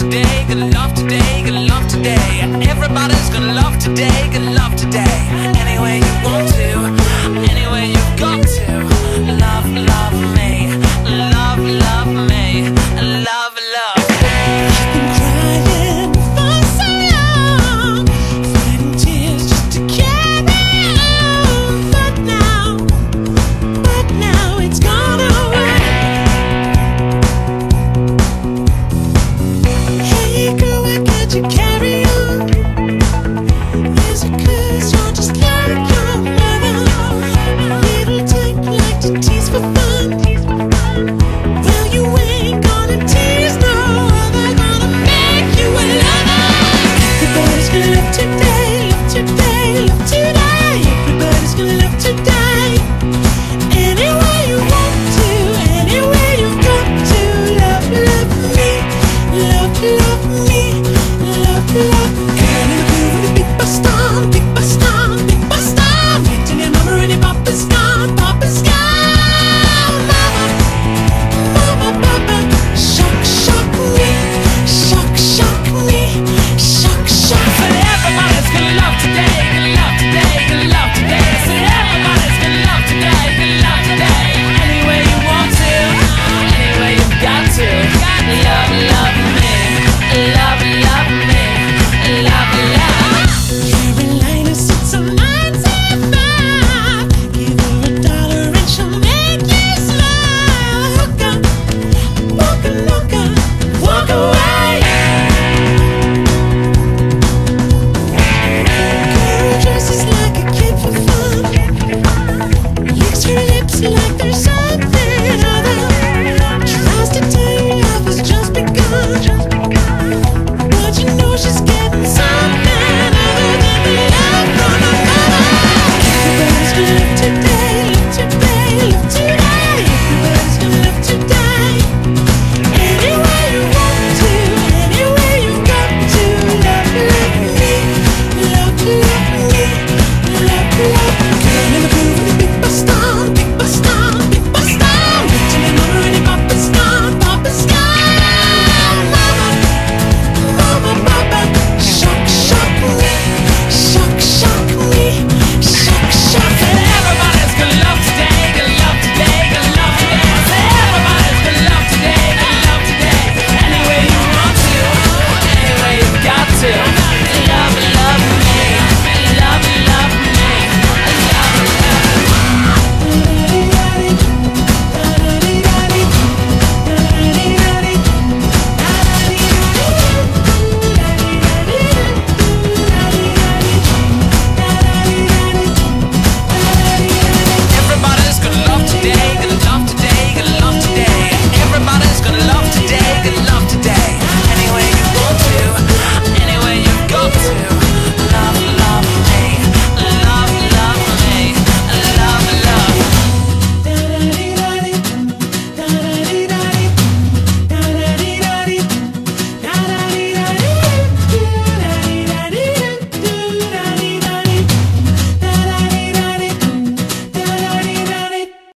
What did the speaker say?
today, gonna love today, gonna love today.